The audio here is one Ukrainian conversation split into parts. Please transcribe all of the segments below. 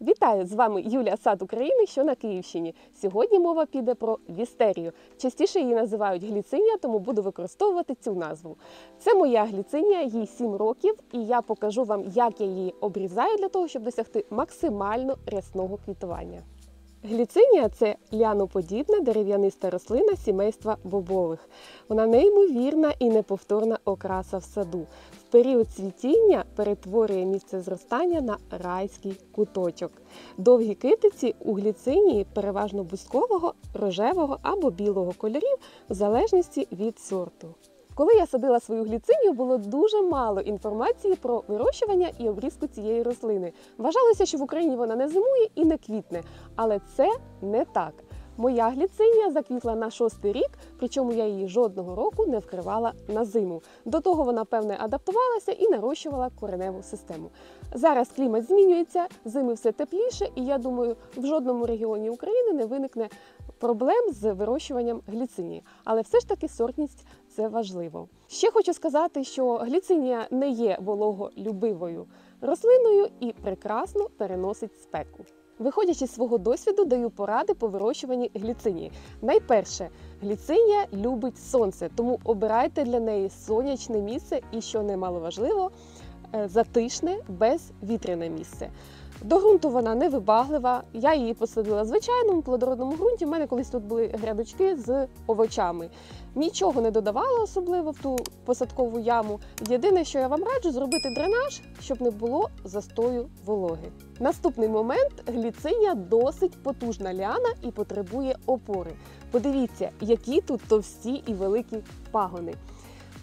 Вітаю з вами Юлія Сад України, що на Київщині. Сьогодні мова піде про вістерію. Частіше її називають гліцинія, тому буду використовувати цю назву. Це моя гліцинія, їй 7 років, і я покажу вам, як я її обрізаю для того, щоб досягти максимально рясного квітування. Гліцинія це ляноподібна дерев'яниста рослина сімейства бобових. Вона неймовірна і неповторна окраса в саду. В період цвітіння перетворює місце зростання на райський куточок. Довгі китиці у гліцинії переважно бузкового, рожевого або білого кольорів, в залежності від сорту. Коли я садила свою гліцинію, було дуже мало інформації про вирощування і обрізку цієї рослини. Вважалося, що в Україні вона не зимує і не квітне, але це не так. Моя гліцинія заквітла на шостий рік, причому я її жодного року не вкривала на зиму. До того вона певне адаптувалася і нарощувала кореневу систему. Зараз клімат змінюється, зими все тепліше, і я думаю, в жодному регіоні України не виникне проблем з вирощуванням гліцинії. Але все ж таки сортність це важливо. Ще хочу сказати, що гліцинія не є вологолюбивою рослиною і прекрасно переносить спеку. Виходячи з свого досвіду, даю поради по вирощуванні гліцинії. Найперше, гліцинія любить сонце, тому обирайте для неї сонячне місце і, що немаловажливо, е, затишне, безвітряне місце. До ґрунту вона невибаглива. Я її посадила в звичайному плодородному ґрунті. У мене колись тут були грядочки з овочами. Нічого не додавала особливо в ту посадкову яму. Єдине, що я вам раджу, зробити дренаж, щоб не було застою вологи. Наступний момент гліцинія досить потужна ляна і потребує опори. Подивіться, які тут товсті і великі пагони.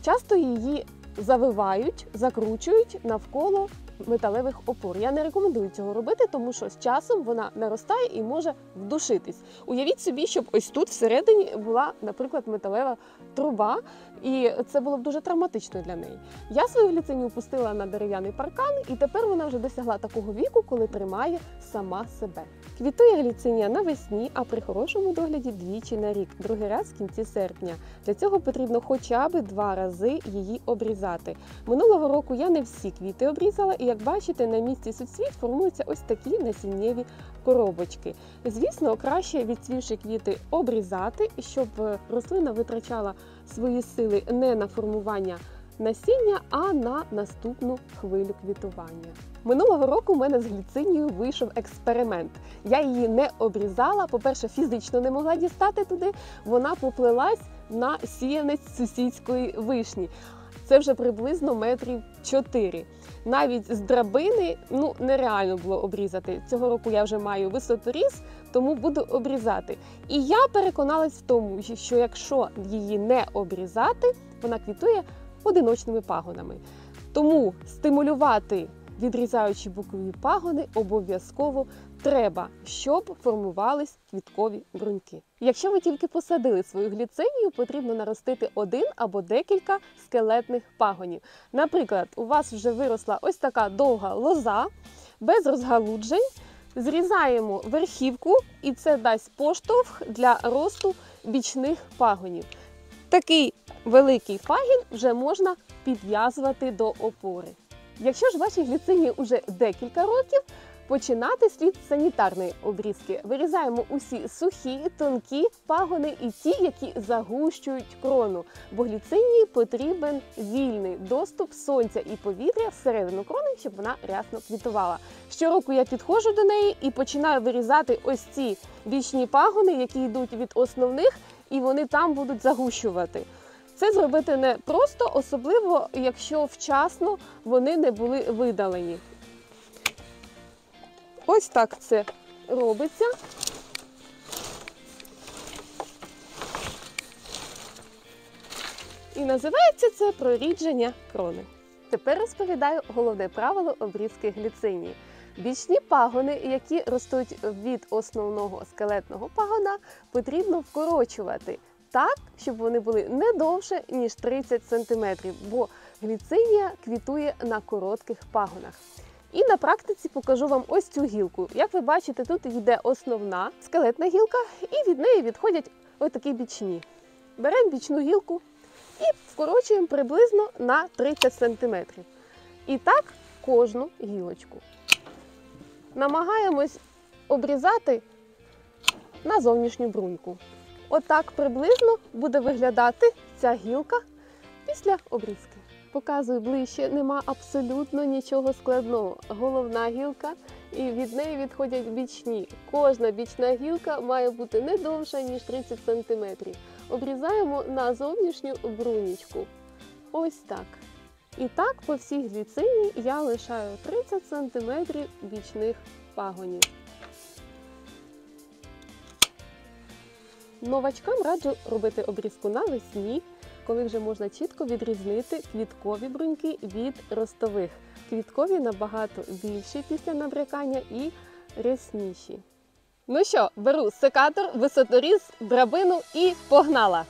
Часто її завивають, закручують навколо металевих опор. Я не рекомендую цього робити, тому що з часом вона наростає і може вдушитись. Уявіть собі, щоб ось тут всередині була, наприклад, металева труба, і це було б дуже травматично для неї. Я свою гліцинію пустила на дерев'яний паркан, і тепер вона вже досягла такого віку, коли тримає сама себе. Квітує гліцинія навесні, а при хорошому догляді двічі на рік, другий раз в кінці серпня. Для цього потрібно хоча б два рази її обрізати. Минулого року я не всі квіти обрізала, і як бачите, на місці суцвіт формуються ось такі насіннєві коробочки. Звісно, краще відцвівши квіти обрізати, щоб рослина витрачала свої сили не на формування насіння, а на наступну хвилю квітування. Минулого року у мене з гліцинією вийшов експеримент. Я її не обрізала. По-перше, фізично не могла дістати туди. Вона поплилась на сіянець сусідської вишні. Це вже приблизно метрів 4. Навіть з драбини ну нереально було обрізати. Цього року я вже маю висоторіз, тому буду обрізати. І я переконалась в тому, що якщо її не обрізати, вона квітує одиночними пагонами. Тому стимулювати, відрізаючи бокові пагони, обов'язково треба, щоб формувались квіткові бруньки. Якщо ви тільки посадили свою гліцинію, потрібно наростити один або декілька скелетних пагонів. Наприклад, у вас вже виросла ось така довга лоза без розгалуджень. Зрізаємо верхівку, і це дасть поштовх для росту бічних пагонів. Такий великий пагін вже можна підв'язувати до опори. Якщо ж вашій гліцині вже декілька років, починати слід санітарної обрізки. Вирізаємо усі сухі, тонкі пагони і ті, які загущують крону. Бо гліцинії потрібен вільний доступ сонця і повітря всередину крони, щоб вона рясно квітувала. Щороку я підходжу до неї і починаю вирізати ось ці бічні пагони, які йдуть від основних, і вони там будуть загущувати. Це зробити не просто, особливо якщо вчасно вони не були видалені. Ось так це робиться. І називається це прорідження крони. Тепер розповідаю головне правило обрізки гліцинії. Бічні пагони, які ростуть від основного скелетного пагона, потрібно вкорочувати так, щоб вони були не довше, ніж 30 см, бо гліцинія квітує на коротких пагонах. І на практиці покажу вам ось цю гілку. Як ви бачите, тут йде основна скелетна гілка, і від неї відходять ось такі бічні. Беремо бічну гілку і вкорочуємо приблизно на 30 см. І так кожну гілочку. намагаємось обрізати на зовнішню бруньку. Отак приблизно буде виглядати ця гілка після обрізки. Показую ближче, нема абсолютно нічого складного. Головна гілка і від неї відходять бічні. Кожна бічна гілка має бути не довша, ніж 30 см. Обрізаємо на зовнішню брунічку. Ось так. І так по всій гліцині я лишаю 30 см бічних пагонів. Новачкам раджу робити обрізку навесні, коли вже можна чітко відрізнити квіткові бруньки від ростових. Квіткові набагато більші після набрякання і рясніші. Ну що, беру секатор, висоторіз, драбину і погнала!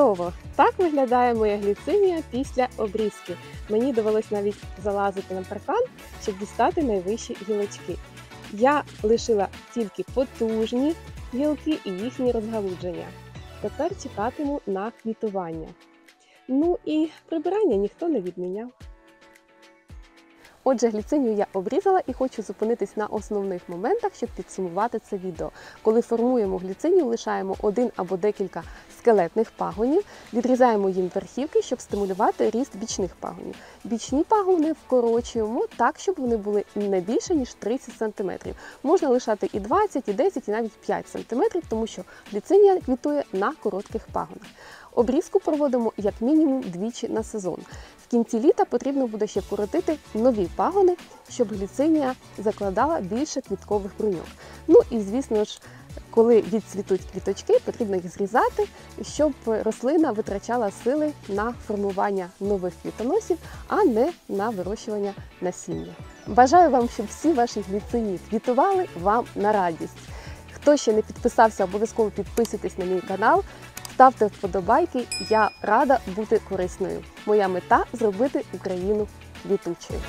Готово! Так виглядає моя гліцинія після обрізки. Мені довелось навіть залазити на паркан, щоб дістати найвищі гілочки. Я лишила тільки потужні гілки і їхні розгалудження. Тепер чекатиму на квітування. Ну і прибирання ніхто не відміняв. Отже, гліцинію я обрізала і хочу зупинитись на основних моментах, щоб підсумувати це відео. Коли формуємо гліцинію, лишаємо один або декілька скелетних пагонів, відрізаємо їм верхівки, щоб стимулювати ріст бічних пагонів. Бічні пагони вкорочуємо так, щоб вони були не більше ніж 30 см. Можна лишати і 20, і 10, і навіть 5 см, тому що гліцинія квітує на коротких пагонах. Обрізку проводимо як мінімум двічі на сезон. В кінці літа потрібно буде ще вкоротити нові пагони, щоб гліцинія закладала більше квіткових бруньок. Ну і звісно ж, коли відцвітуть квіточки, потрібно їх зрізати, щоб рослина витрачала сили на формування нових квітоносів, а не на вирощування насіння. Бажаю вам, щоб всі ваші гліцинії квітували вам на радість. Хто ще не підписався, обов'язково підписуйтесь на мій канал, ставте вподобайки. Я рада бути корисною. Моя мета зробити Україну квітучою.